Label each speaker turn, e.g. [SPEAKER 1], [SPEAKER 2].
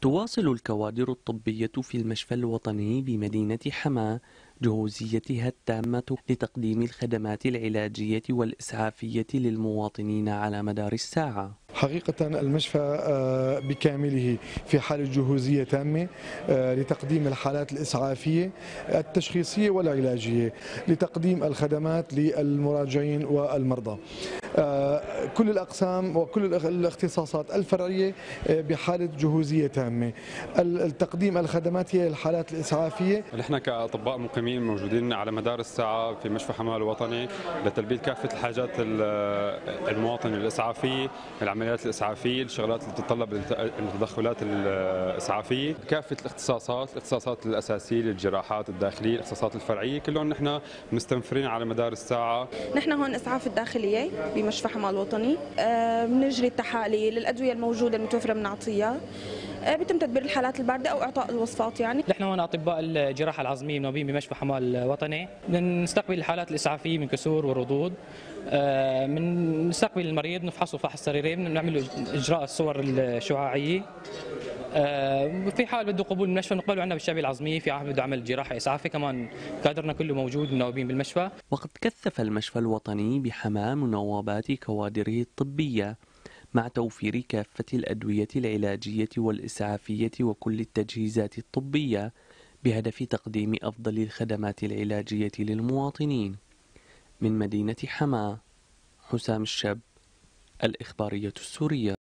[SPEAKER 1] تواصل الكوادر الطبية في المشفى الوطني بمدينة حماة جهوزيتها التامة لتقديم الخدمات العلاجية والإسعافية للمواطنين على مدار الساعة.
[SPEAKER 2] حقيقة المشفى آه، بكامله في حالة جهوزية تامة آه، لتقديم الحالات الإسعافية التشخيصية والعلاجية لتقديم الخدمات للمراجعين والمرضى. آه، كل الأقسام وكل الاختصاصات الفرعية بحالة جهوزية تامة. التقديم الخدمات هي الحالات الإسعافية.
[SPEAKER 3] نحن كأطباء مقيمين موجودين على مدار الساعة في مشفى حمال الوطني لتلبية كافة الحاجات المواطن الإسعافية العمليات الإسعافية الشغلات اللي تتطلب التدخلات الإسعافية. كافة الاختصاصات الاختصاصات الأساسية للجراحات الداخلية الاختصاصات الفرعية كلهم نحن مستنفرين على مدار الساعة.
[SPEAKER 4] نحن هون إسعاف الداخلية بمشفى حمال الوطني. آه، بنجري التحاليل الأدوية الموجودة المتوفره بنعطيها آه، بيتم تدبير الحالات الباردة أو إعطاء الوصفات يعني.
[SPEAKER 5] نحن هون أطباء الجراحة العظمية منوبين بمشفى حمال الوطني. نستقبل الحالات الإسعافية من كسور وردود. من نستقبل المريض نفحصه فحص سريري بنعمل إجراء الصور الشعاعية. آه، في حال بده قبول المشفى نقبله عندنا بالشعبية العظمية في عهد بده عمل جراحة اسعافي كمان كادرنا كله موجود منوبين بالمشفى.
[SPEAKER 1] وقد كثف المشفى الوطني بحماه مناوبات كوادره الطبيه مع توفير كافة الأدوية العلاجية والإسعافية وكل التجهيزات الطبية بهدف تقديم أفضل الخدمات العلاجية للمواطنين. من مدينة حماة حسام الشاب الإخبارية السورية.